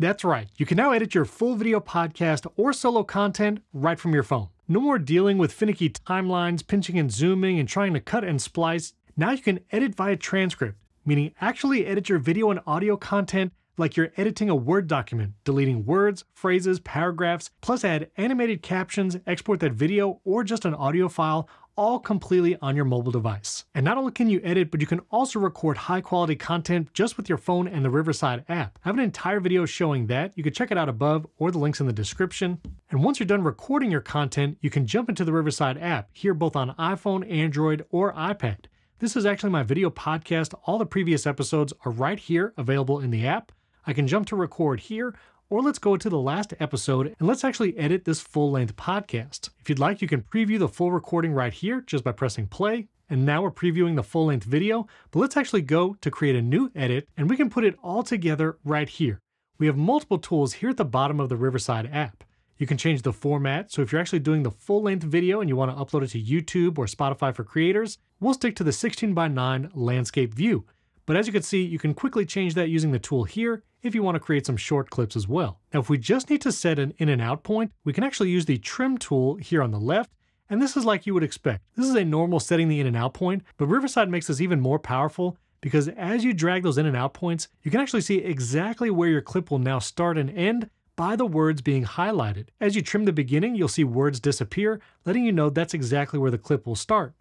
That's right, you can now edit your full video podcast or solo content right from your phone. No more dealing with finicky timelines, pinching and zooming, and trying to cut and splice. Now you can edit via transcript, meaning actually edit your video and audio content like you're editing a Word document, deleting words, phrases, paragraphs, plus add animated captions, export that video or just an audio file all completely on your mobile device. And not only can you edit, but you can also record high quality content just with your phone and the Riverside app. I have an entire video showing that. You can check it out above or the links in the description. And once you're done recording your content, you can jump into the Riverside app here both on iPhone, Android, or iPad. This is actually my video podcast. All the previous episodes are right here available in the app. I can jump to record here, or let's go to the last episode and let's actually edit this full length podcast. If you'd like, you can preview the full recording right here just by pressing play. And now we're previewing the full length video, but let's actually go to create a new edit and we can put it all together right here. We have multiple tools here at the bottom of the Riverside app. You can change the format, so if you're actually doing the full length video and you want to upload it to YouTube or Spotify for creators, we'll stick to the 16 by 9 landscape view. But as you can see, you can quickly change that using the tool here if you want to create some short clips as well. Now, if we just need to set an in and out point, we can actually use the trim tool here on the left, and this is like you would expect. This is a normal setting the in and out point, but Riverside makes this even more powerful because as you drag those in and out points, you can actually see exactly where your clip will now start and end by the words being highlighted. As you trim the beginning, you'll see words disappear, letting you know that's exactly where the clip will start.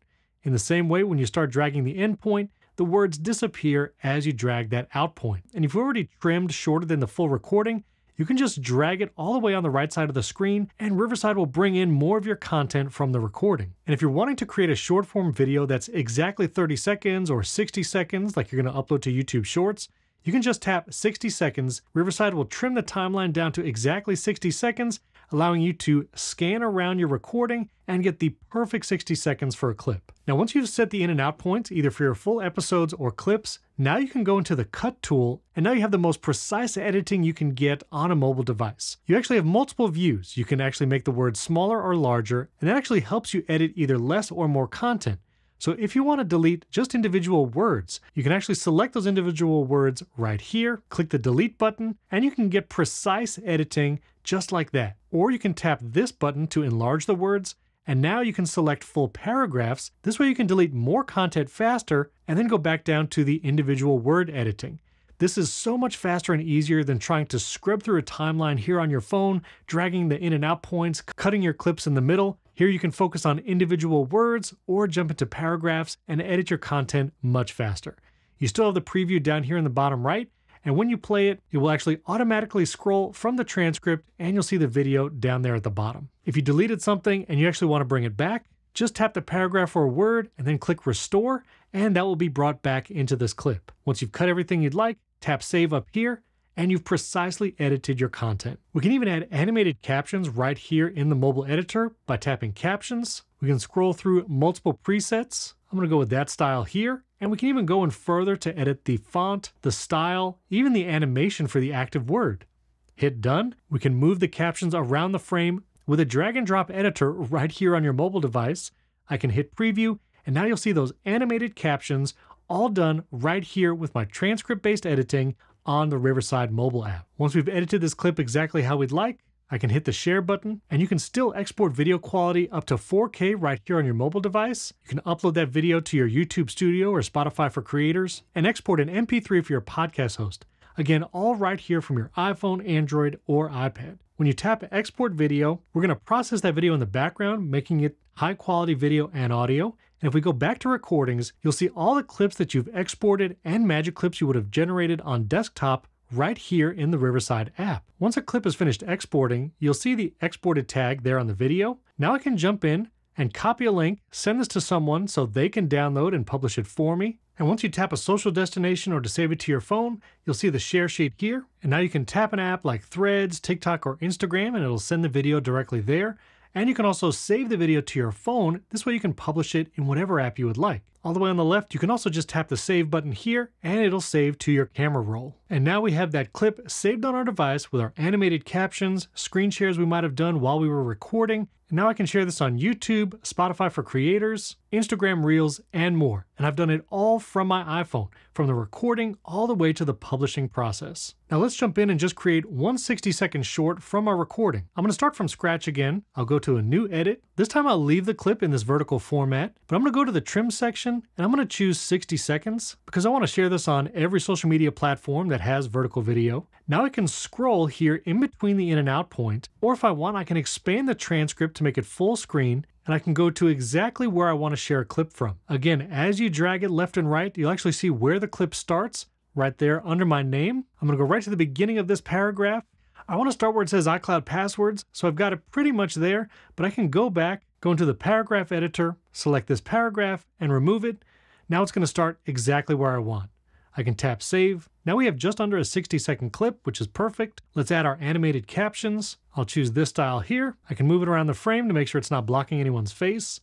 In the same way, when you start dragging the end point, the words disappear as you drag that out point. And if you've already trimmed shorter than the full recording, you can just drag it all the way on the right side of the screen and Riverside will bring in more of your content from the recording. And if you're wanting to create a short form video that's exactly 30 seconds or 60 seconds, like you're gonna upload to YouTube Shorts, you can just tap 60 seconds. Riverside will trim the timeline down to exactly 60 seconds allowing you to scan around your recording and get the perfect 60 seconds for a clip. Now, once you've set the in and out points, either for your full episodes or clips, now you can go into the cut tool and now you have the most precise editing you can get on a mobile device. You actually have multiple views. You can actually make the words smaller or larger, and that actually helps you edit either less or more content. So if you want to delete just individual words, you can actually select those individual words right here, click the delete button, and you can get precise editing just like that. Or you can tap this button to enlarge the words, and now you can select full paragraphs. This way you can delete more content faster and then go back down to the individual word editing. This is so much faster and easier than trying to scrub through a timeline here on your phone, dragging the in and out points, cutting your clips in the middle. Here you can focus on individual words or jump into paragraphs and edit your content much faster. You still have the preview down here in the bottom right, and when you play it, it will actually automatically scroll from the transcript and you'll see the video down there at the bottom. If you deleted something and you actually want to bring it back, just tap the paragraph or word and then click restore, and that will be brought back into this clip. Once you've cut everything you'd like, Tap save up here and you've precisely edited your content. We can even add animated captions right here in the mobile editor by tapping captions. We can scroll through multiple presets. I'm gonna go with that style here. And we can even go in further to edit the font, the style, even the animation for the active word. Hit done. We can move the captions around the frame with a drag and drop editor right here on your mobile device. I can hit preview and now you'll see those animated captions all done right here with my transcript based editing on the Riverside mobile app. Once we've edited this clip exactly how we'd like, I can hit the share button and you can still export video quality up to 4K right here on your mobile device. You can upload that video to your YouTube studio or Spotify for creators and export an MP3 for your podcast host. Again, all right here from your iPhone, Android, or iPad. When you tap export video, we're going to process that video in the background, making it high quality video and audio. And if we go back to recordings, you'll see all the clips that you've exported and magic clips you would have generated on desktop right here in the Riverside app. Once a clip is finished exporting, you'll see the exported tag there on the video. Now I can jump in and copy a link, send this to someone so they can download and publish it for me. And once you tap a social destination or to save it to your phone, you'll see the share sheet here. And now you can tap an app like Threads, TikTok, or Instagram, and it'll send the video directly there. And you can also save the video to your phone. This way you can publish it in whatever app you would like. All the way on the left, you can also just tap the save button here and it'll save to your camera roll. And now we have that clip saved on our device with our animated captions, screen shares we might have done while we were recording, and now I can share this on YouTube, Spotify for creators, Instagram Reels, and more. And I've done it all from my iPhone, from the recording all the way to the publishing process. Now let's jump in and just create one 60 second short from our recording. I'm gonna start from scratch again. I'll go to a new edit. This time I'll leave the clip in this vertical format, but I'm gonna go to the trim section and I'm gonna choose 60 seconds because I wanna share this on every social media platform that has vertical video. Now I can scroll here in between the in and out point, or if I want, I can expand the transcript to make it full screen and I can go to exactly where I want to share a clip from. Again, as you drag it left and right, you'll actually see where the clip starts right there under my name. I'm going to go right to the beginning of this paragraph. I want to start where it says iCloud passwords, so I've got it pretty much there, but I can go back, go into the paragraph editor, select this paragraph, and remove it. Now it's going to start exactly where I want. I can tap save. Now we have just under a 60 second clip, which is perfect. Let's add our animated captions. I'll choose this style here. I can move it around the frame to make sure it's not blocking anyone's face.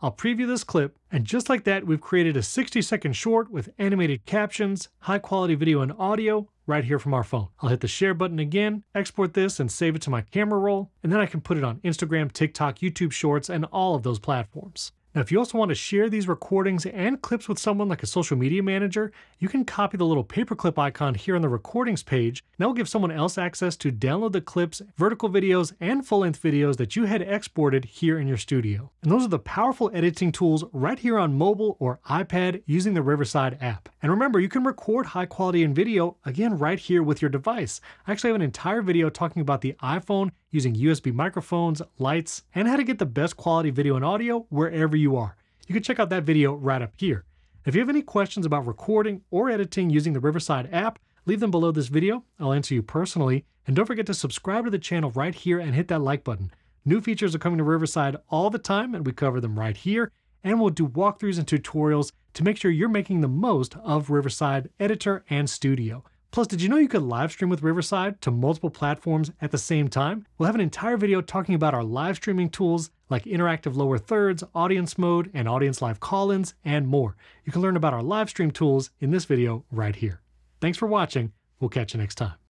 I'll preview this clip, and just like that, we've created a 60 second short with animated captions, high quality video and audio right here from our phone. I'll hit the share button again, export this and save it to my camera roll, and then I can put it on Instagram, TikTok, YouTube Shorts, and all of those platforms. Now, if you also want to share these recordings and clips with someone like a social media manager, you can copy the little paperclip icon here on the recordings page. That will give someone else access to download the clips, vertical videos, and full length videos that you had exported here in your studio. And those are the powerful editing tools right here on mobile or iPad using the Riverside app. And remember, you can record high quality in video again right here with your device. I actually have an entire video talking about the iPhone using USB microphones, lights, and how to get the best quality video and audio wherever you are. You can check out that video right up here. If you have any questions about recording or editing using the Riverside app, leave them below this video. I'll answer you personally. And don't forget to subscribe to the channel right here and hit that like button. New features are coming to Riverside all the time, and we cover them right here. And we'll do walkthroughs and tutorials to make sure you're making the most of Riverside Editor and Studio. Plus, did you know you could live stream with Riverside to multiple platforms at the same time? We'll have an entire video talking about our live streaming tools like interactive lower thirds, audience mode, and audience live call-ins, and more. You can learn about our live stream tools in this video right here. Thanks for watching. We'll catch you next time.